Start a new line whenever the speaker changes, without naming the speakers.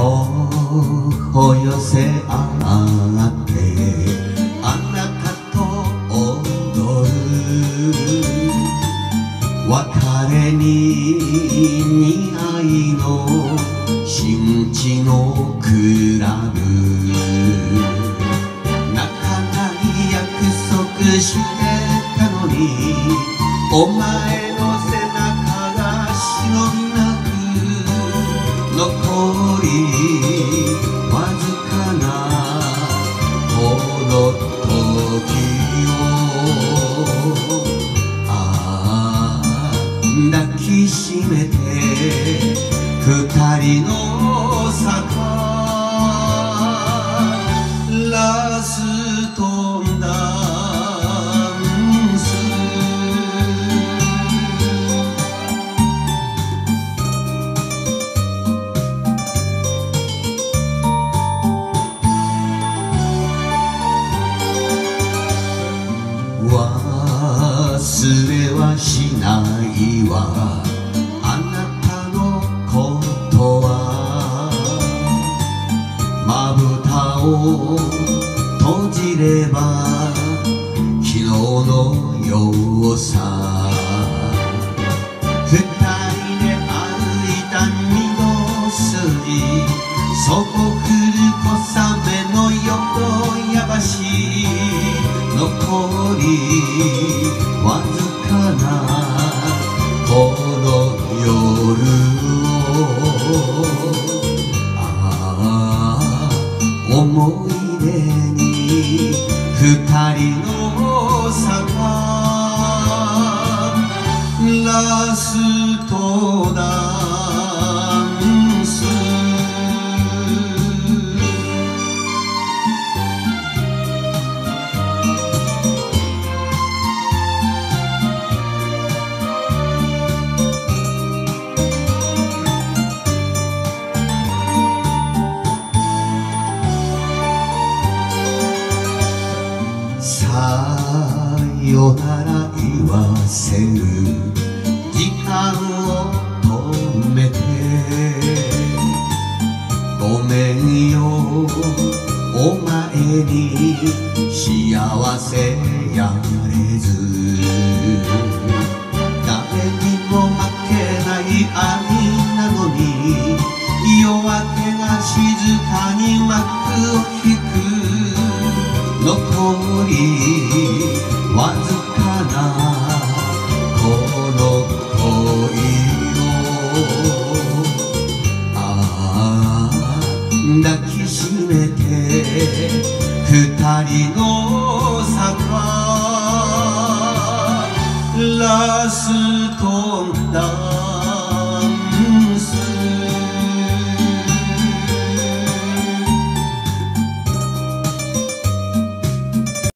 頬寄せ合ってあなたと踊る。別れに似合いの新地のクラブ。泣かない約束してたのにお前残りわずかなこの時をああ抱きしめて二人のれはしないわ。あなたのことはまぶたを閉じれば昨日のようさ。二人思い出に二人の坂ラストさよなら言わせる時間を止めて。ごめんよお前に幸せやれず。誰にも負けない愛残りわずかなこの恋をああ抱きしめて二人の坂ラストダ